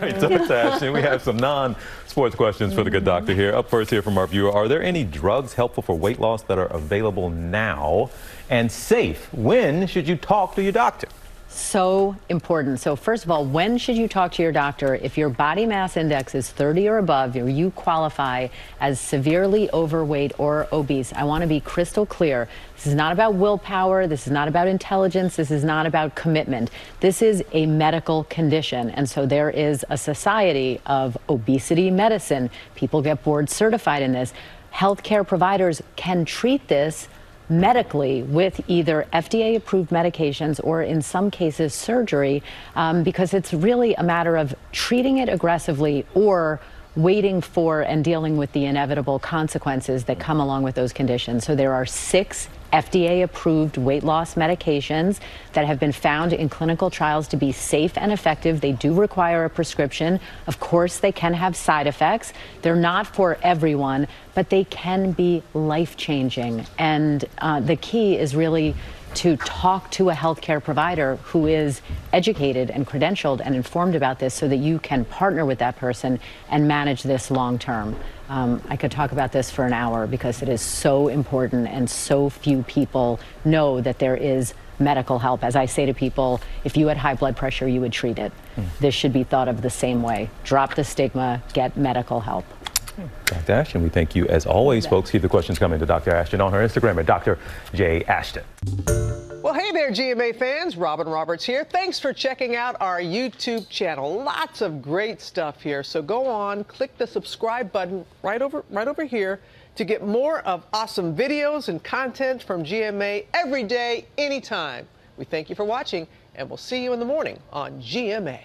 right, Dr. Ashton, we have some non-sports questions for the good doctor here. Up first here from our viewer, are there any drugs helpful for weight loss that are available now and safe? When should you talk to your doctor? So important. So, first of all, when should you talk to your doctor? If your body mass index is 30 or above, or you qualify as severely overweight or obese, I want to be crystal clear. This is not about willpower. This is not about intelligence. This is not about commitment. This is a medical condition. And so, there is a society of obesity medicine. People get board certified in this. Healthcare providers can treat this medically with either FDA approved medications or in some cases surgery um, because it's really a matter of treating it aggressively or waiting for and dealing with the inevitable consequences that come along with those conditions. So there are six FDA approved weight loss medications that have been found in clinical trials to be safe and effective. They do require a prescription. Of course, they can have side effects. They're not for everyone, but they can be life changing. And uh, the key is really to talk to a healthcare provider who is educated and credentialed and informed about this so that you can partner with that person and manage this long term. Um, I could talk about this for an hour because it is so important and so few people know that there is medical help. As I say to people, if you had high blood pressure, you would treat it. Mm. This should be thought of the same way. Drop the stigma, get medical help. Dr. Ashton, we thank you as always, folks. Keep the questions coming to Dr. Ashton on her Instagram at Dr. J. Ashton. Well, hey there, GMA fans. Robin Roberts here. Thanks for checking out our YouTube channel. Lots of great stuff here. So go on, click the subscribe button right over, right over here to get more of awesome videos and content from GMA every day, anytime. We thank you for watching, and we'll see you in the morning on GMA.